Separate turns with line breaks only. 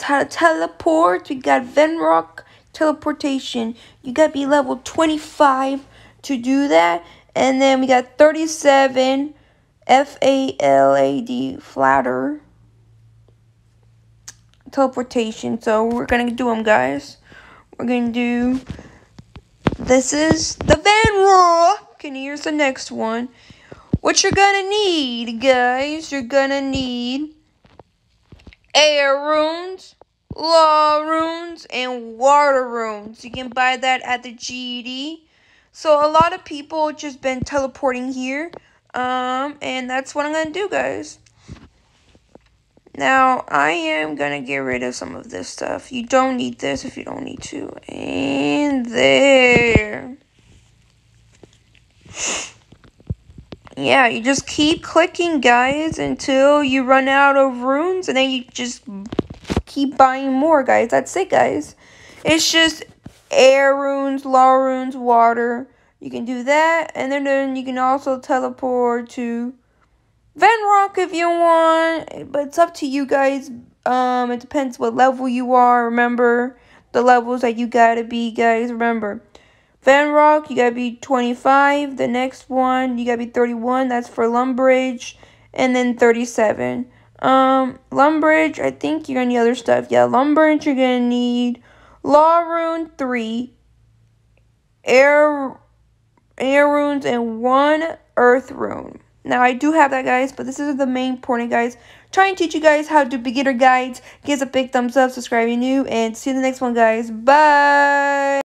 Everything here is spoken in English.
how to teleport. We got Varrock teleportation. You got to be level 25 to do that. And then we got 37 F-A-L-A-D Falador teleportation. So we're going to do them, guys. We're going to do... This is the Varrock. And here's the next one. What you're going to need, guys. You're going to need air runes, law runes, and water runes. You can buy that at the GD. So a lot of people just been teleporting here. Um, and that's what I'm going to do, guys. Now, I am going to get rid of some of this stuff. You don't need this if you don't need to. And there yeah, you just keep clicking, guys, until you run out of runes, and then you just keep buying more, guys. That's it, guys. It's just air runes, law runes, water. You can do that, and then, then you can also teleport to Varrock if you want, but it's up to you guys. Um, it depends what level you are. Remember the levels that you gotta be, guys. Remember. Varrock, you gotta be 25. The next one, you gotta be 31. That's for Lumbridge. And then 37. Um, Lumbridge, I think you're gonna need other stuff. Yeah, Lumbridge, you're gonna need Law Rune 3, Air, Air Runes, and one Earth Rune. Now, I do have that, guys, but this is the main point, guys. Try and teach you guys how to do beginner guides. Give us a big thumbs up, subscribe if you're new, and see you in the next one, guys. Bye!